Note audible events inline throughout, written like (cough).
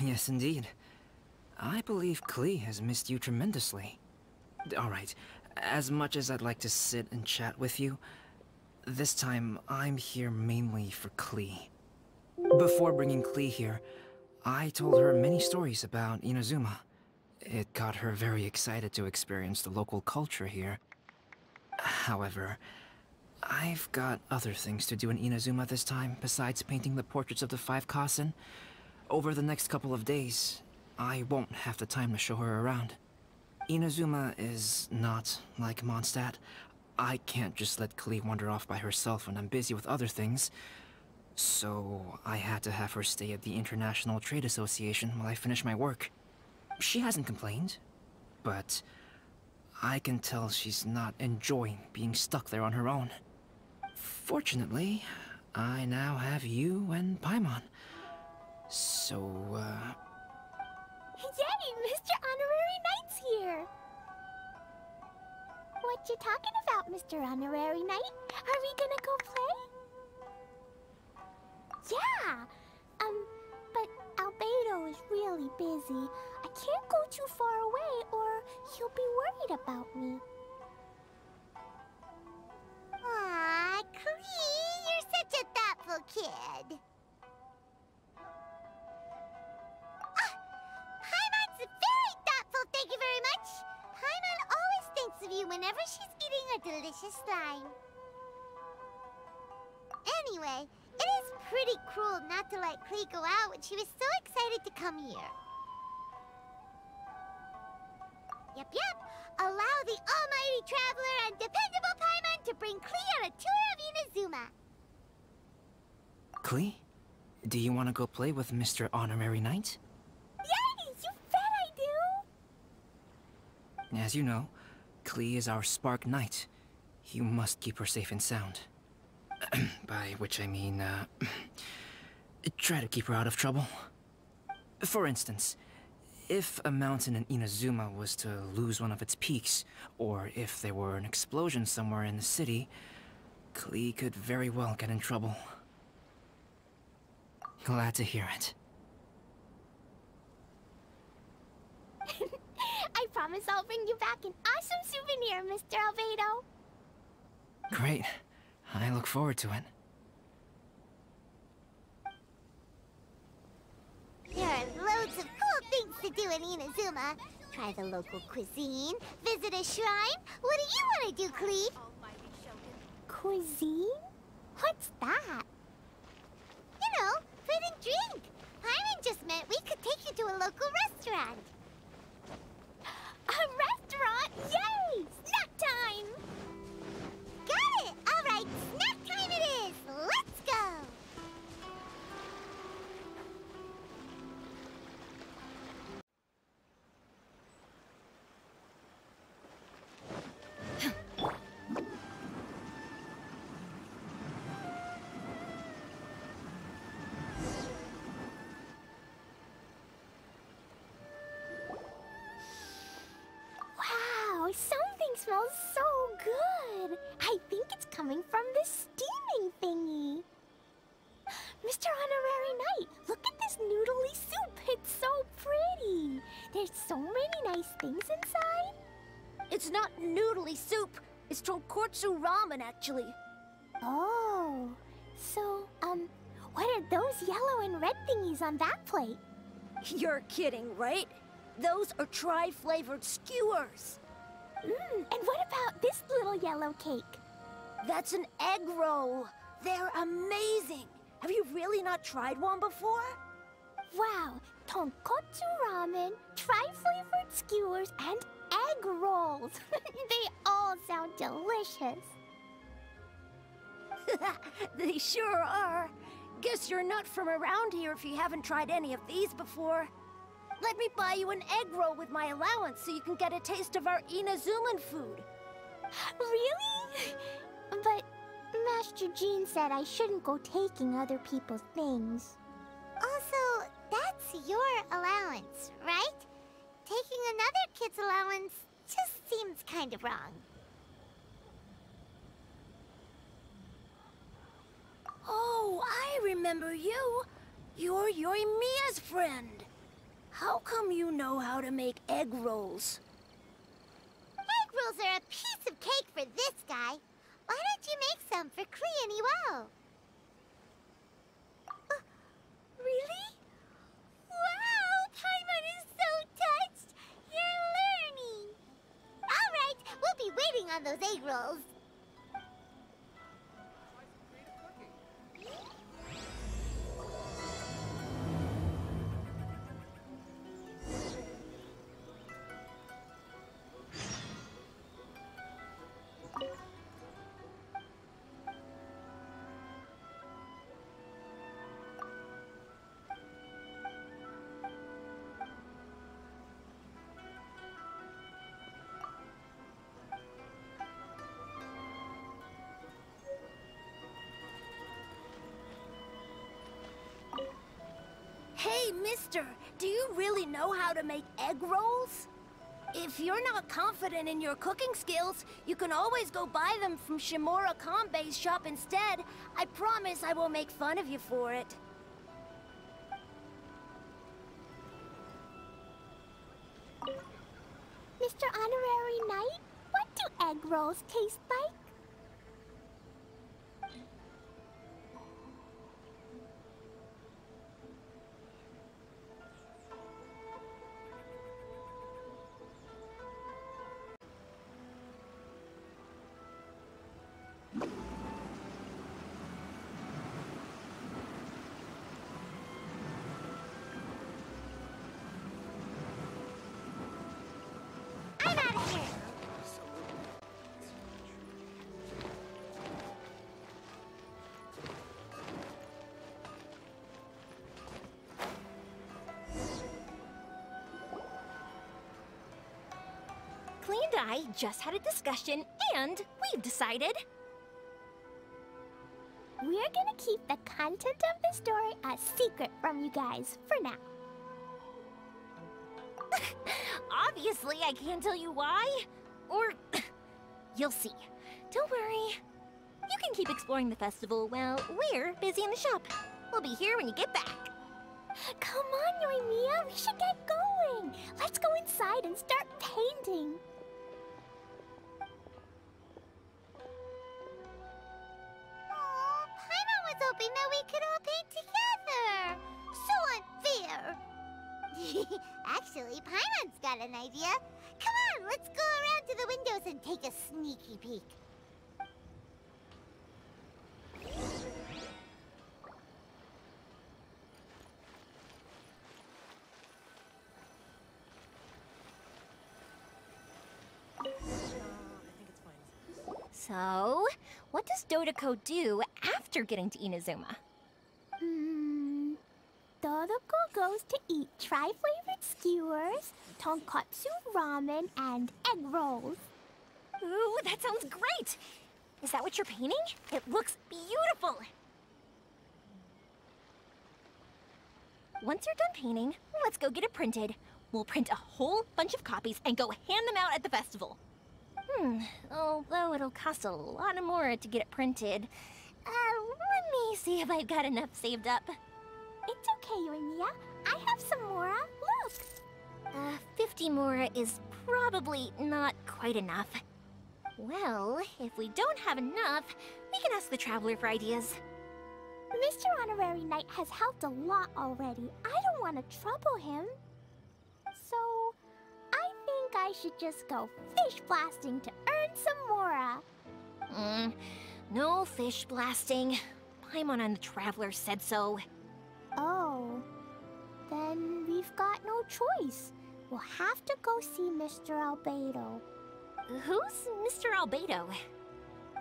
Yes, indeed. I believe Klee has missed you tremendously. Alright, as much as I'd like to sit and chat with you, this time I'm here mainly for Klee. Before bringing Klee here, I told her many stories about Inazuma. It got her very excited to experience the local culture here. However, I've got other things to do in Inazuma this time besides painting the portraits of the five Kasen. Over the next couple of days, I won't have the time to show her around. Inazuma is not like Mondstadt. I can't just let Klee wander off by herself when I'm busy with other things. So I had to have her stay at the International Trade Association while I finish my work. She hasn't complained, but I can tell she's not enjoying being stuck there on her own. Fortunately, I now have you and Paimon. So, uh... Yay! Mr. Honorary Knight's here! What you talking about, Mr. Honorary Knight? Are we gonna go play? Yeah! Um, but Albedo is really busy. I can't go too far away or he'll be worried about me. Delicious slime. Anyway, it is pretty cruel not to let Klee go out when she was so excited to come here. Yep, yep. Allow the almighty traveler and dependable Paimon to bring Klee on a tour of Inazuma. Klee? Do you want to go play with Mr. Honorary Knight? Yay! You bet I do! As you know, Klee is our Spark Knight. You must keep her safe and sound. (clears throat) By which I mean, uh... (clears throat) try to keep her out of trouble. For instance, if a mountain in Inazuma was to lose one of its peaks, or if there were an explosion somewhere in the city, Klee could very well get in trouble. Glad to hear it. (laughs) I promise I'll bring you back an awesome souvenir, Mr. Albedo. Great. I look forward to it. There are loads of cool things to do in Inazuma. Try the local cuisine, visit a shrine. What do you want to do, Klee? Cuisine? What's that? You know, food and drink. Paimon just meant we could take you to a local restaurant. (gasps) A restaurant? Yay! Steaming thingy. Mr. Honorary Knight, look at this noodly soup. It's so pretty. There's so many nice things inside. It's not noodly soup. It's tonkotsu ramen, actually. Oh, so, um, what are those yellow and red thingies on that plate? You're kidding, right? Those are tri-flavored skewers. Mmm, and what about this little yellow cake? That's an egg roll. They're amazing. Have you really not tried one before? Wow, tonkotsu ramen, tri-flavored skewers, and egg rolls. (laughs) they all sound delicious. (laughs) they sure are. Guess you're not from around here if you haven't tried any of these before. Let me buy you an egg roll with my allowance so you can get a taste of our Inazuman food. Really? But Master Jean said I shouldn't go taking other people's things. Also, that's your allowance, right? Taking another kid's allowance just seems kind of wrong. Oh, I remember you. You're Yoimiya's friend. How come you know how to make egg rolls? Egg rolls are a piece of cake for this guy. Why don't you make some for Klee and Iwao? Uh, really? Wow, Paimon is so touched. You're learning. All right, we'll be waiting on those egg rolls. Mister, do you really know how to make egg rolls? If you're not confident in your cooking skills, you can always go buy them from Shimura Kanbei's shop instead. I promise I won't make fun of you for it. Mr. Honorary Knight, what do egg rolls taste like? Klee and I just had a discussion, and we've decided. We're gonna keep the content of the story a secret from you guys for now. (laughs) Obviously, I can't tell you why. Or (coughs) you'll see. Don't worry. You can keep exploring the festival while we're busy in the shop. We'll be here when you get back. Come on, Yoimiya, we should get going. Let's go inside and start painting. Hoping that we could all paint together. So unfair. (laughs) Actually, Paimon's got an idea. Come on, let's go around to the windows and take a sneaky peek. So, what does Dodoco do after getting to Inazuma? Hmm. Dodoco goes to eat tri-flavored skewers, tonkotsu ramen, and egg rolls. Ooh, that sounds great! Is that what you're painting? It looks beautiful! Once you're done painting, let's go get it printed. We'll print a whole bunch of copies and go hand them out at the festival. Hmm, although it'll cost a lot of more to get it printed. Uh, let me see if I've got enough saved up. It's okay, Yoimiya. I have some more. Look. Uh, 50 more is probably not quite enough. Well, if we don't have enough, we can ask the Traveler for ideas. Mr. Honorary Knight has helped a lot already. I don't want to trouble him. I I should just go fish blasting to earn some mora. Mm, no fish blasting. Paimon and the Traveler said so. Oh, then we've got no choice. We'll have to go see Mr. Albedo. Who's Mr. Albedo?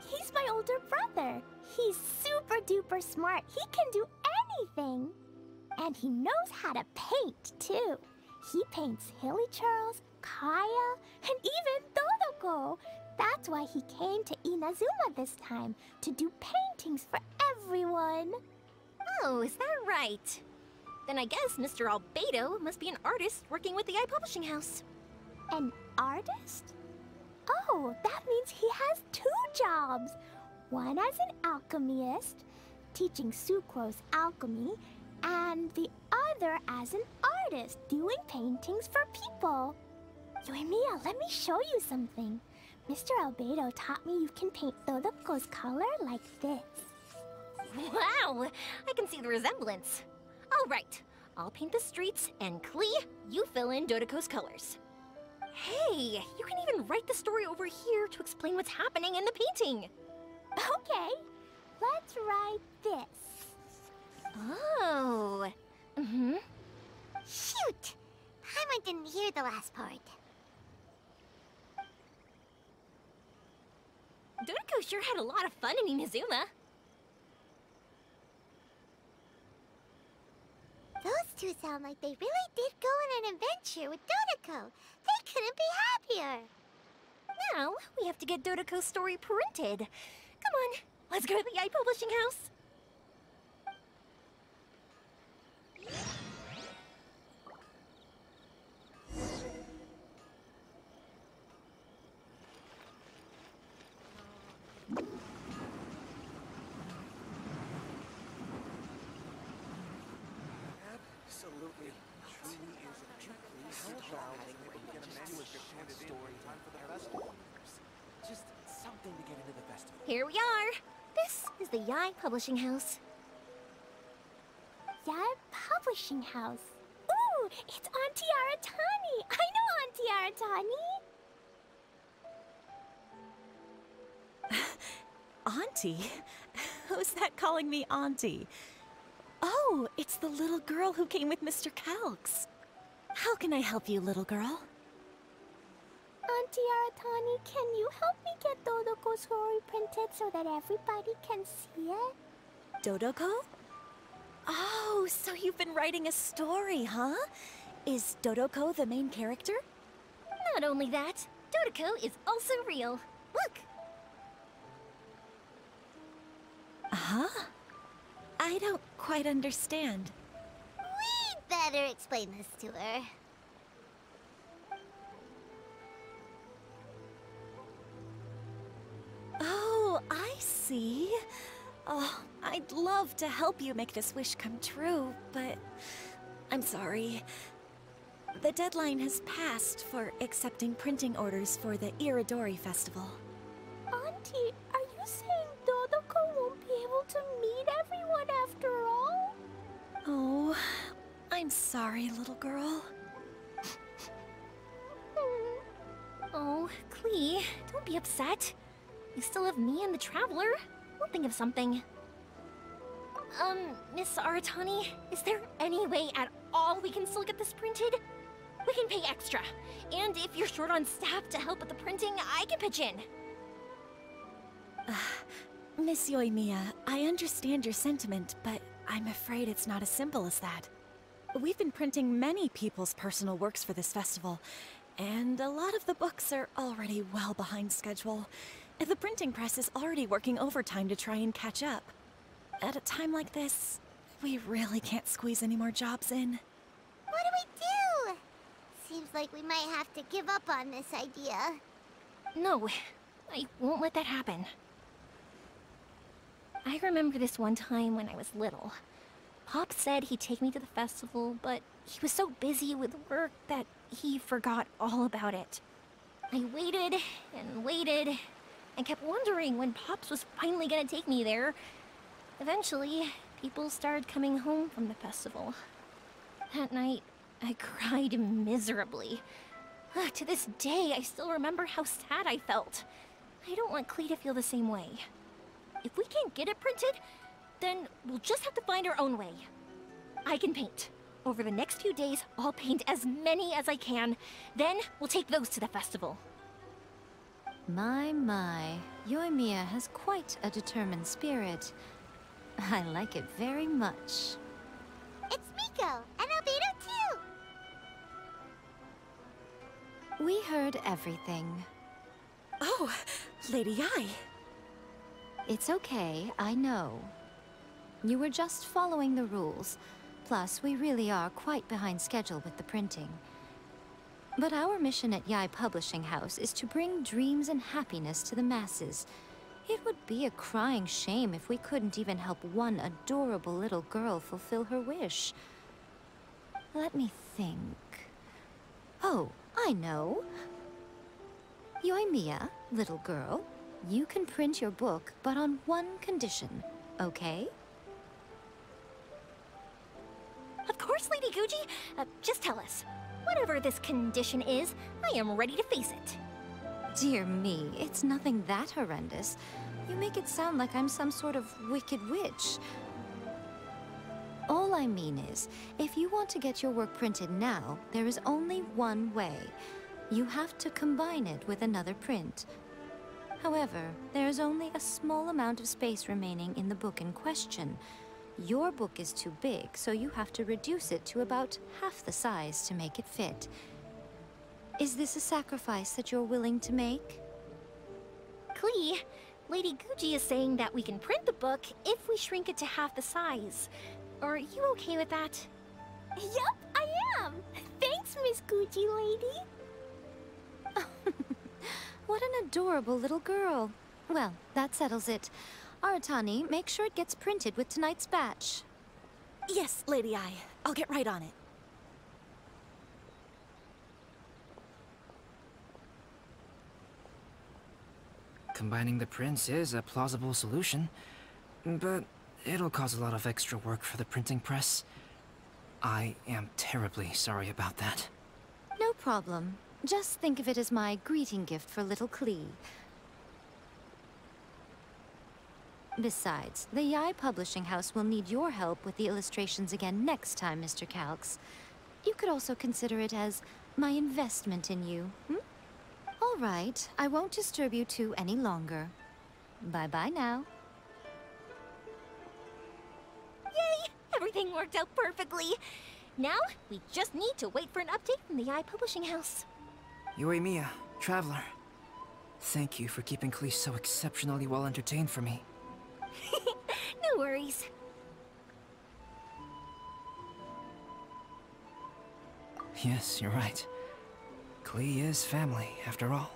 He's my older brother. He's super duper smart. He can do anything. And he knows how to paint, too. He paints Hilly Charles, Kaeya, and even Dodoco. That's why he came to Inazuma this time, to do paintings for everyone. Oh, is that right? Then I guess Mr. Albedo must be an artist working with the Yae Publishing House. An artist? Oh, that means he has two jobs. One as an alchemist, teaching Sucrose alchemy, and the other as an artist doing paintings for people. Yoimiya, let me show you something. Mr. Albedo taught me you can paint Dodoco's color like this. Wow, I can see the resemblance. All right, I'll paint the streets, and Klee, you fill in Dodoco's colors. Hey, you can even write the story over here to explain what's happening in the painting. Okay, let's write this. Oh. Mm-hmm. Shoot! Paimon didn't hear the last part. Dodoco sure had a lot of fun in Inazuma. Those two sound like they really did go on an adventure with Dodoco. They couldn't be happier. Now, we have to get Dodoco's story printed. Come on, let's go to the Yae Publishing House. Absolutely. Truly is a please how about maybe we get a manuscript story time for the festival? Just something to get into the festival. Here we are. This is the Yae Publishing House. Yae Publishing House. Ooh, it's Auntie Aratani. I know Auntie Aratani. (laughs) Auntie? Who's that calling me Auntie? Oh, it's the little girl who came with Mr. Calx. How can I help you, little girl? Auntie Aratani, can you help me get Dodoco's story printed so that everybody can see it? Dodoco? Oh, so you've been writing a story, huh? Is Dodoco the main character? Not only that, Dodoco is also real. Look, Huh? I don't quite understand. We'd better explain this to her. See. Oh, I'd love to help you make this wish come true, but I'm sorry. The deadline has passed for accepting printing orders for the Irodori Festival. Auntie, are you saying Dodoco won't be able to meet everyone after all? Oh, I'm sorry, little girl. (laughs) Oh, Klee, don't be upset. You still have me and the Traveler. We'll think of something. Um, Miss Aratani, is there any way at all we can still get this printed? We can pay extra. And if you're short on staff to help with the printing, I can pitch in. (sighs) Miss Yoimiya, I understand your sentiment, but I'm afraid it's not as simple as that. We've been printing many people's personal works for this festival, and a lot of the books are already well behind schedule. The printing press is already working overtime to try and catch up. At a time like this, we really can't squeeze any more jobs in. What do we do? Seems like we might have to give up on this idea. No, I won't let that happen. I remember this one time when I was little. Pop said he'd take me to the festival, but he was so busy with work that he forgot all about it. I waited and waited and kept wondering when Pops was finally gonna take me there. Eventually, people started coming home from the festival. That night, I (laughs) cried miserably. Ah, to this day, I still remember how sad I felt. I don't want Klee to feel the same way. If we can't get it printed, then we'll just have to find our own way. I can paint. Over the next few days, I'll paint as many as I can. Then we'll take those to the festival. My, my. Yoimiya has quite a determined spirit. I like it very much. It's Miko and Albedo too. We heard everything. Oh, Lady Yae. It's okay, I know. You were just following the rules. Plus, we really are quite behind schedule with the printing. But our mission at Yae Publishing House is to bring dreams and happiness to the masses. It would be a crying shame if we couldn't even help one adorable little girl fulfill her wish. Let me think. Oh, I know. Yoimiya, little girl, you can print your book, but on one condition, okay? Of course, Lady Guji. Uh, just tell us. Whatever this condition is, I am ready to face it. Dear me, it's nothing that horrendous. You make it sound like I'm some sort of wicked witch. All I mean is, if you want to get your work printed now, there is only one way. You have to combine it with another print. However, there is only a small amount of space remaining in the book in question. Your book is too big, so you have to reduce it to about half the size to make it fit. Is this a sacrifice that you're willing to make? Klee, Lady Guji is saying that we can print the book if we shrink it to half the size. Are you okay with that? Yup, I am. Thanks, Miss Guji lady. (laughs) What an adorable little girl. Well, that settles it. Aratani, make sure it gets printed with tonight's batch. Yes, Lady Yae. I'll get right on it. Combining the prints is a plausible solution, but it'll cause a lot of extra work for the printing press. I am terribly sorry about that. No problem. Just think of it as my greeting gift for little Klee. Besides, the Yae Publishing House will need your help with the illustrations again next time, Mr. Calx. You could also consider it as my investment in you, hmm? All right, I won't disturb you two any longer. Bye-bye now. Yay! Everything worked out perfectly. Now, we just need to wait for an update from the Yae Publishing House. Yoimiya, Traveler. Thank you for keeping Klee so exceptionally well entertained for me. (laughs) No worries. Yes, you're right. Klee is family, after all.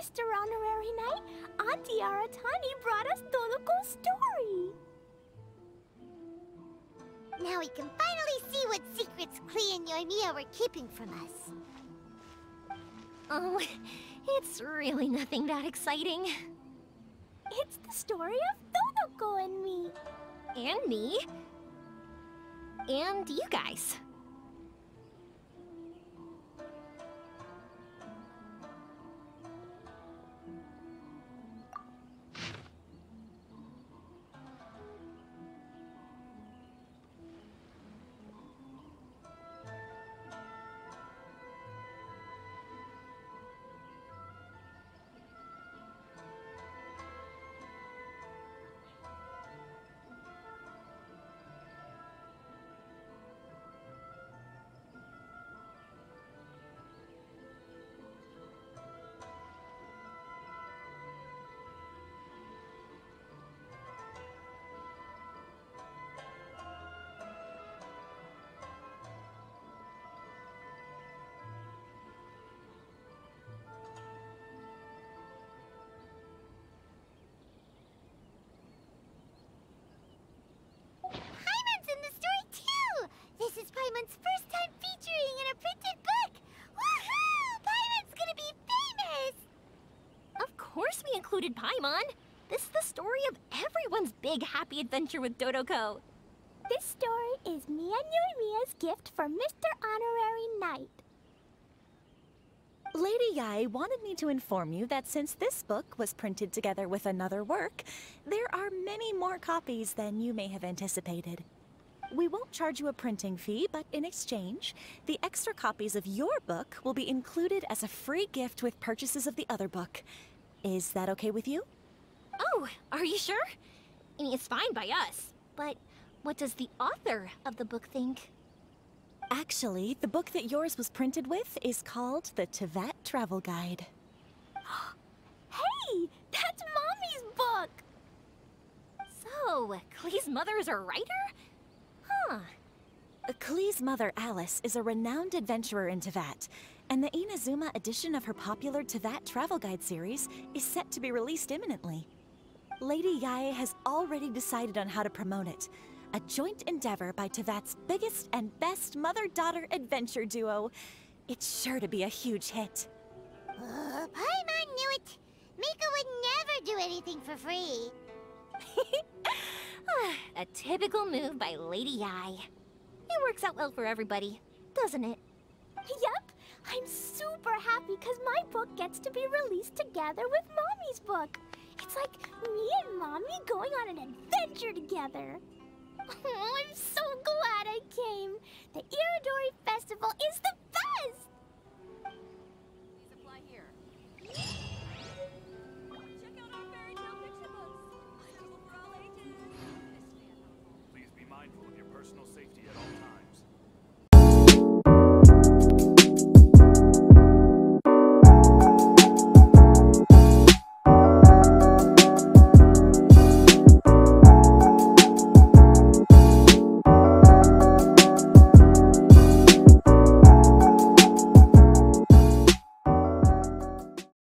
Mr. Honorary Knight. Auntie Aratani brought us Dodoco's story. Now we can finally see what secrets Klee and Yoimiya were keeping from us. Oh, (laughs) it's really nothing that exciting. It's the story of Toluco and me. And me. And you guys. Paimon's first time featuring in a printed book! Woohoo! Paimon's gonna be famous! Of course we included Paimon. This is the story of everyone's big happy adventure with Dodo Dodoco. This story is Mia and Yoimiya's gift for Mr. Honorary Knight. Lady Yae wanted me to inform you that since this book was printed together with another work, there are many more copies than you may have anticipated. We won't charge you a printing fee, but in exchange, the extra copies of your book will be included as a free gift with purchases of the other book. Is that okay with you? Oh, are you sure? I mean, it's fine by us. But what does the author of the book think? Actually, the book that yours was printed with is called the Teyvat Travel Guide. (gasps) Hey, that's Mommy's book! So, Klee's mother is a writer? Huh. Klee's mother, Alice, is a renowned adventurer in Teyvat, and the Inazuma edition of her popular Teyvat Travel Guide series is set to be released imminently. Lady Yae has already decided on how to promote it, a joint endeavor by Teyvat's biggest and best mother-daughter adventure duo. It's sure to be a huge hit. Oh, Paimon knew it! Miko would never do anything for free. (laughs) (sighs) A typical move by Lady Yae. It works out well for everybody, doesn't it? Yep. I'm super happy because my book gets to be released together with Mommy's book. It's like me and Mommy going on an adventure together. (laughs) Oh, I'm so glad I came. The Irodori Festival is the best!